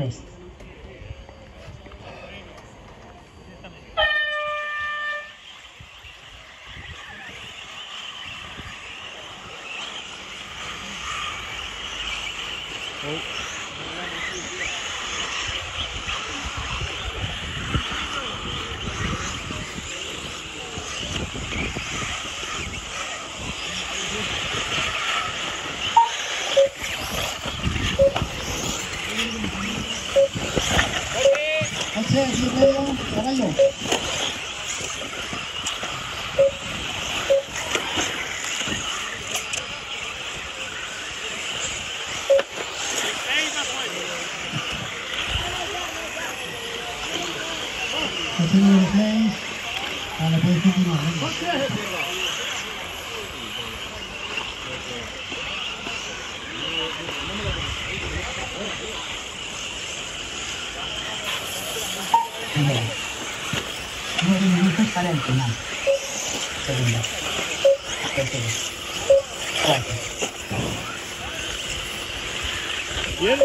3. 哎。哎。你那个啥了，怎么样？这个。这个。好的。别了。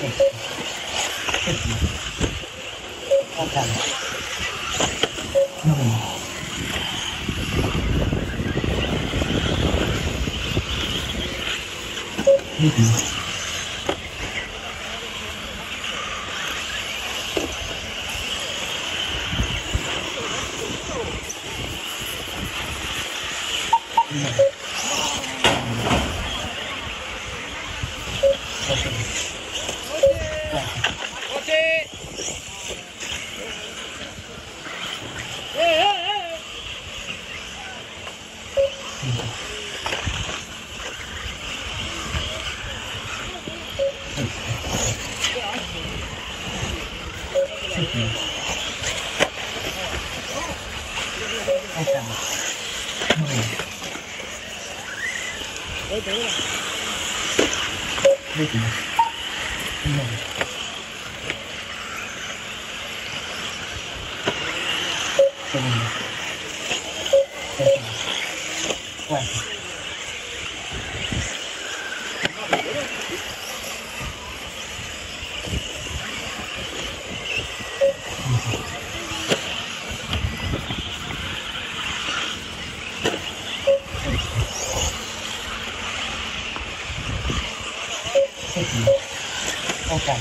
这个。这个。放下。Mm-hmm. Yeah. できます。今です。Thank you. Ô trời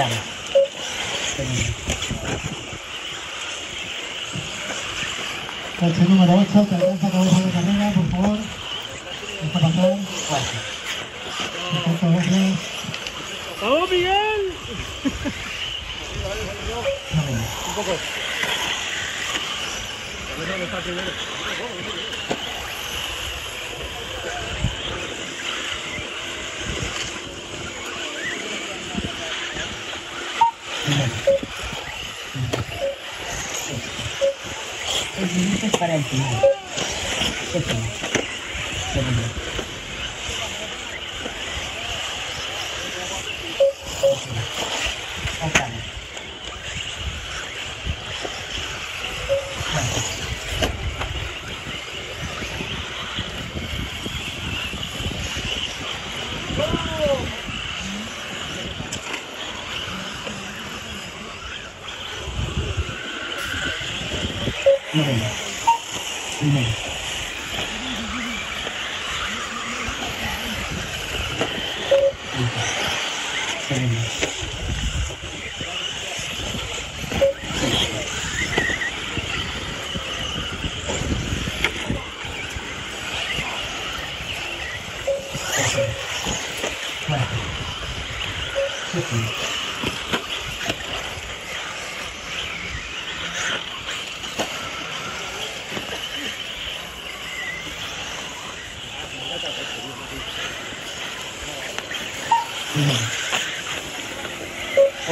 Segundo. Coche número 8, que alcanza cabeza de carrera, por favor. Deja pasar. Perfecto, gracias. ¡Vamos, Miguel! Un poco. muitas paradinhas. Deixa eu ver. Deixa eu ver. 90. Primeiro. Trinta. Quarenta.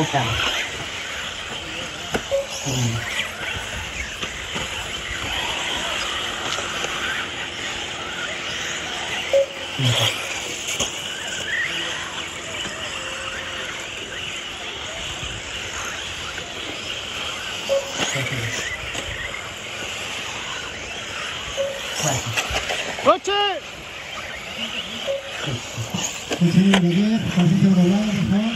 하자. 음. 음. 그렇지. 그렇지.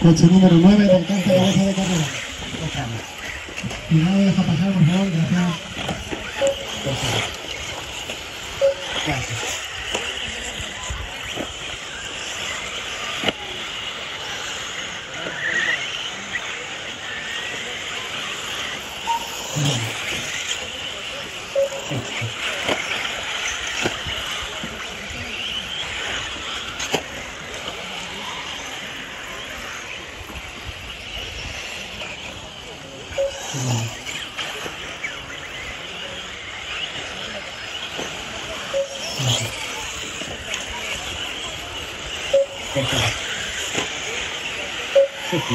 Coche número 9, de alcance de bolsa de carrera. Octavo. Cuidado, deja pasar, por favor, gracias. Tercero. Cuarto. Primero. Senta lá. Senta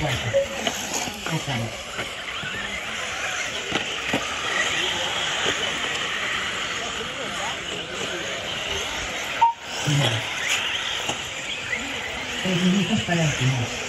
Vai. Vai. Senhora. Eles não estão esperando, irmão.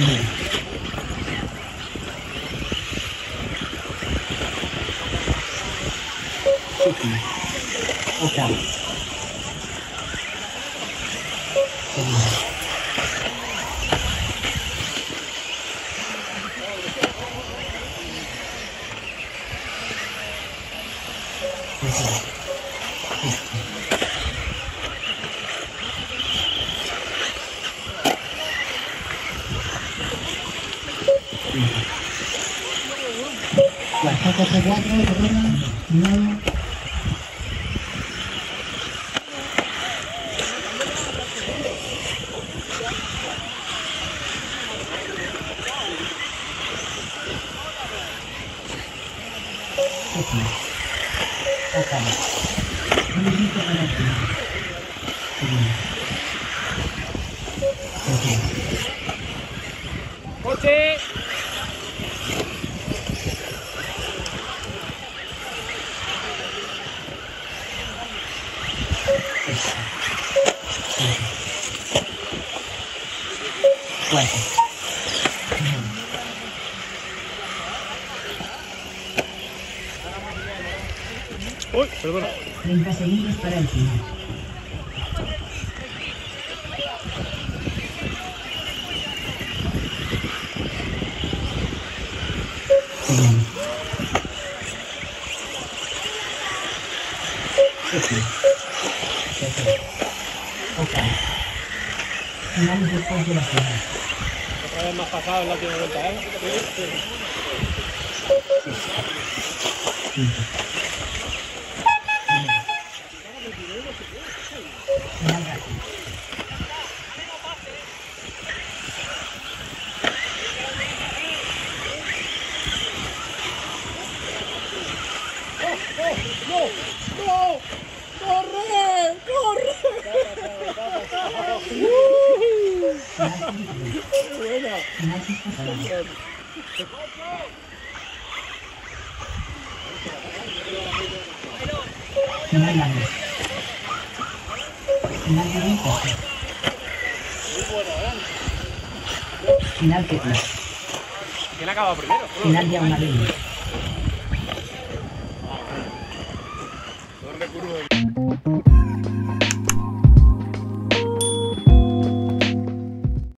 City. Open. Open. Côté. ¡Uy! Perdona. 30 segundos para el final. Finales después de la final. Otra vez más pasado en la última vuelta, ¿eh? Sí, sí. Final crítico. Final disputado. Final largo. Final de un corte. Final triple. ¿Quién acaba primero? Final diagonal.